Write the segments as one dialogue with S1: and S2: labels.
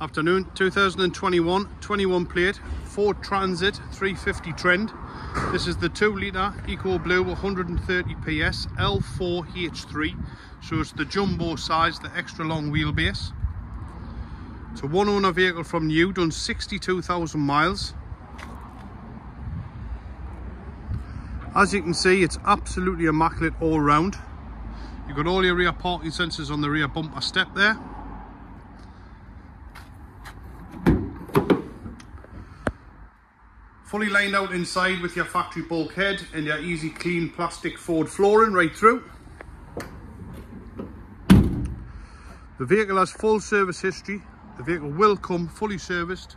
S1: Afternoon, 2021, 21 plate, Ford Transit 350 Trend. This is the 2 litre EcoBlue 130 PS L4H3. So it's the jumbo size, the extra long wheelbase. It's a one owner vehicle from new, done 62,000 miles. As you can see, it's absolutely immaculate all round. You've got all your rear parking sensors on the rear bumper step there. Fully lined out inside with your factory bulkhead and your easy clean plastic Ford flooring right through. The vehicle has full service history. The vehicle will come fully serviced,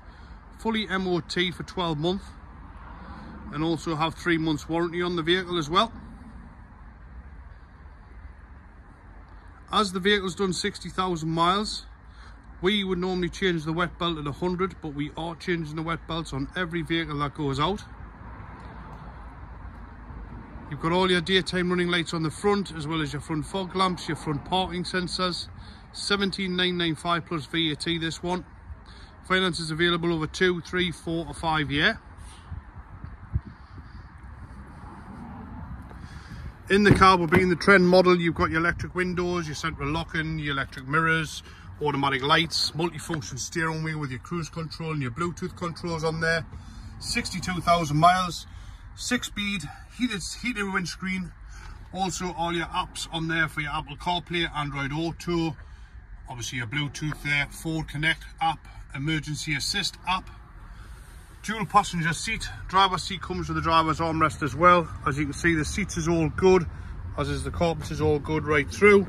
S1: fully MOT for 12 months and also have three months warranty on the vehicle as well. As the vehicle's done 60,000 miles, we would normally change the wet belt at 100, but we are changing the wet belts on every vehicle that goes out. You've got all your daytime running lights on the front, as well as your front fog lamps, your front parking sensors. 17995 plus VAT this one. Finance is available over two, three, four or five year. In the car will be in the trend model, you've got your electric windows, your central locking, your electric mirrors, automatic lights, multifunction steering wheel with your cruise control and your Bluetooth controls on there. 62,000 miles, six speed, heated, heated windscreen. Also all your apps on there for your Apple CarPlay, Android Auto, obviously your Bluetooth there, Ford Connect app, emergency assist app. Dual passenger seat, driver seat comes with the driver's armrest as well. As you can see the seats is all good, as is the carpet is all good right through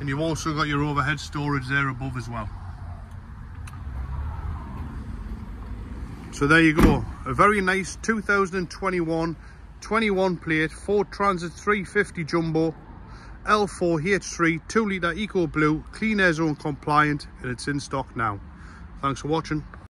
S1: and you've also got your overhead storage there above as well. So there you go. A very nice 2021 21 plate Ford Transit 350 Jumbo L4H3 2 litre EcoBlue clean air zone compliant and it's in stock now. Thanks for watching